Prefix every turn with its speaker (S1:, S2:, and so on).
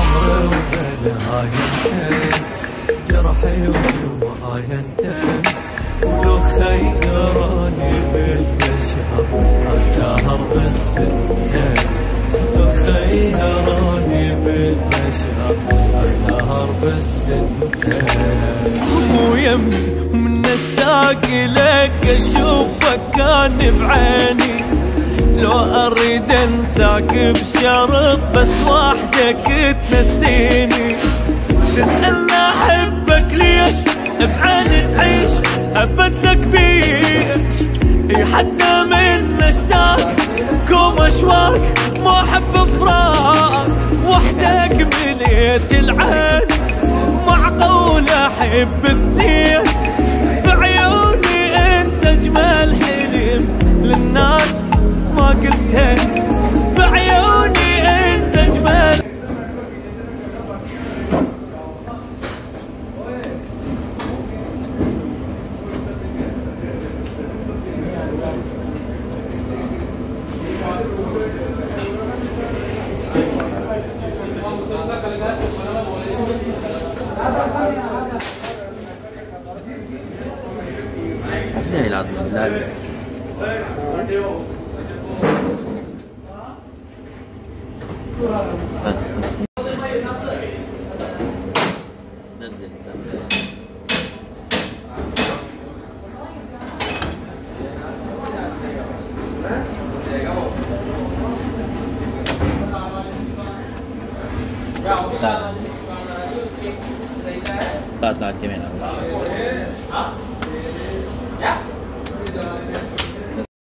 S1: عمري وبلاي انت جرحي وجواي انت ولو خيروني بالبشر بس انت لو خيروني بالبشر اختار بس انت مو يمي من اشتاق لك أشوفك كان بعيني. لو أريد أنساك بشرط بس وحدك تنسيني. تسألني أحبك ليش؟ بعيني تعيش؟ أبد لك إي حتى من أشتاق كوم أشواق مو أحب فراق وحدك مليت العين معقول أحب اثنين
S2: Ne evladım dediler. Bas bas. Nasıl Saat saat yemeğine almış.